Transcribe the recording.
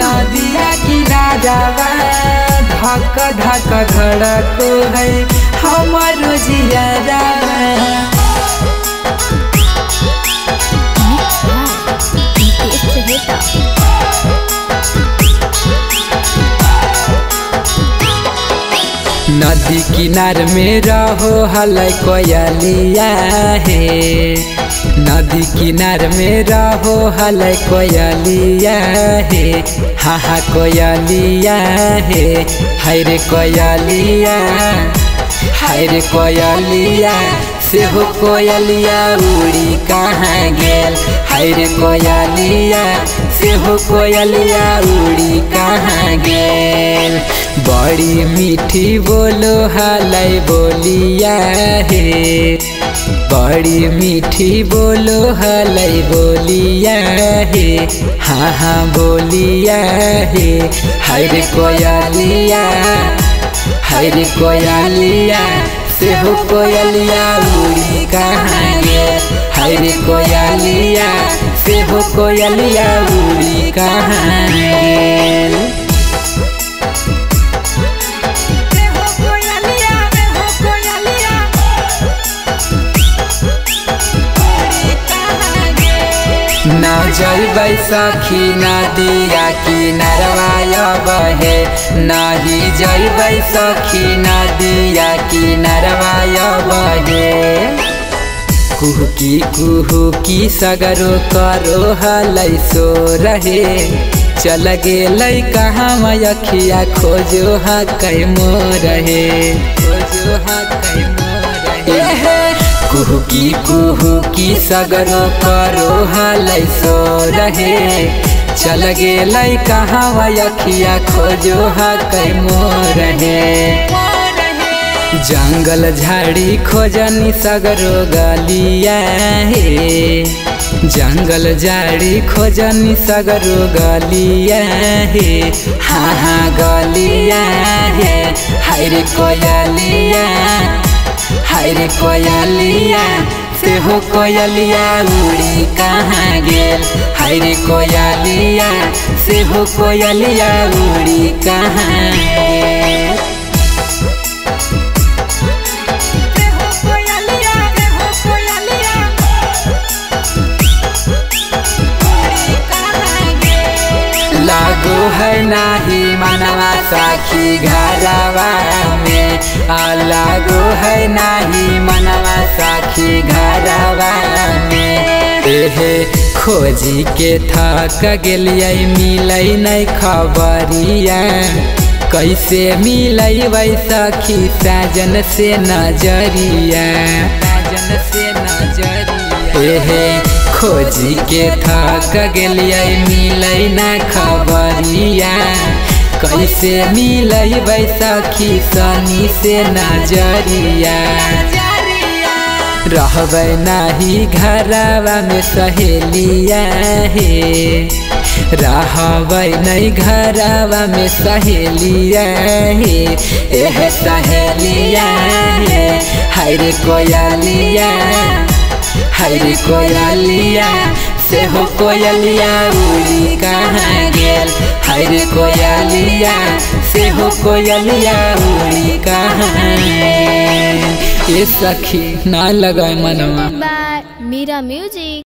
नदिया किनारावा धक धक, धड़को है, हमारो जियारा. नदी किनार में रहो हल कोयलिया हे नदी किनार में रहो हल कोयलिया हे। हा हा कोयलिया हे, हाय रे कोयलिया। हाय रे कोयलिया से हो कोयलिया उड़ी कहाँ गेल? हाय रे कोयलिया से हो कोयलिया उड़ी कहाँ गेल? बड़ी मीठी बोलो हालै बोलिया हे। बड़ी मीठी बोलो हालै बोलिया हे। हाँ हाँ बोलिया हे। हाय रे कोयलिया, हाय रे कोयलिया से हो कोयलिया उड़ी कहाँ हाय कोयलिया से हो कोयलिया उड़ी कहाँ ना जैबै सखी नदिया किनारवा बहे। नाही जैबै सखी नदिया किनारवा बहे। कुहकी कुहकी सगरो करो हलै सो रहे। चल गेलै कहाँ अखिया खोजो हा कै मोरहे खोजो हा कै कुहकी कुहकी सगरो करो हलै सो रहे। चल गेलै कहाँ अखिया खोजो हा कै मोरहे। जंगल झाड़ी खोजनी सगरो गलिया हे। जंगल झाड़ी खोजनी सगरो गलिया हे। हाँ हाँ गलिया हे। हाय रे कोयलिया। हाय रे कोयलिया से हो कोयलिया उड़ी कहाँ गेल? हाय रे कोयलिया से हो कोयलिया उड़ी कहाँ गेल? लागो है नाही मनवा साखी घरवा में अलग है नाही मनवा साखी घरवा में एहे खोजी के थक गेलियै, मिलै नहीं खबरिया। कैसे मिलै वै सखी साजन से नज़रिया। साजन से नज़रिया खोजी के थक गलिए मिलै ना खबरिया। कैसे मिलै बैसखी सनी से नज़रिया? रहबै नाही घरवा में सहेलिया हे। रहबै नहीं घरवा में सहेलिया हे। एह सहेलिया हे, हाय रे कोयलिया। हाय रे कोयलिया से हो कोयलिया उड़ी कहाँ गेल हर कोयलिया से हो कोयलिया उड़ी कहाँ ये सखी ना लगाए मनवा मेरा Music.